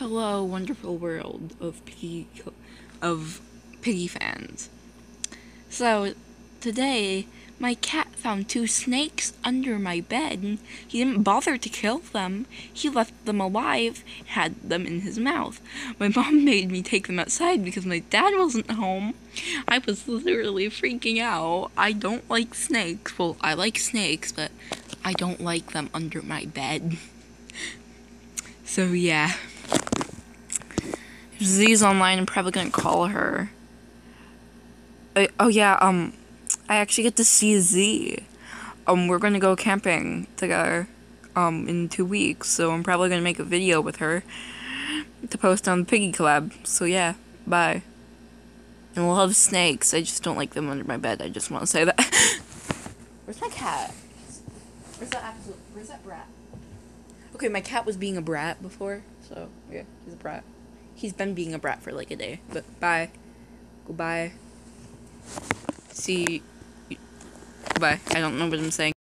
Hello, wonderful world of piggy of piggy fans. So today, my cat found two snakes under my bed. He didn't bother to kill them. He left them alive, had them in his mouth. My mom made me take them outside because my dad wasn't home. I was literally freaking out. I don't like snakes. Well, I like snakes, but I don't like them under my bed. So yeah. Z's online, I'm probably gonna call her. Uh, oh yeah, um, I actually get to see Z. Um, we're gonna go camping together, um, in two weeks, so I'm probably gonna make a video with her to post on the Piggy Collab. So yeah, bye. And we'll snakes. I just don't like them under my bed. I just want to say that. Where's my cat? Where's that absolute? Where's that brat? Okay, my cat was being a brat before, so yeah, he's a brat. He's been being a brat for like a day, but bye. Goodbye. See. Goodbye. I don't know what I'm saying.